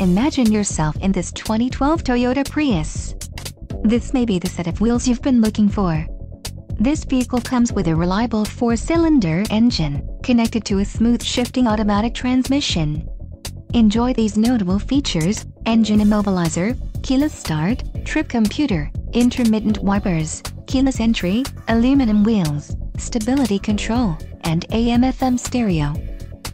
Imagine yourself in this 2012 Toyota Prius. This may be the set of wheels you've been looking for. This vehicle comes with a reliable four-cylinder engine, connected to a smooth shifting automatic transmission. Enjoy these notable features, engine immobilizer, keyless start, trip computer, intermittent wipers, keyless entry, aluminum wheels, stability control, and AM-FM stereo.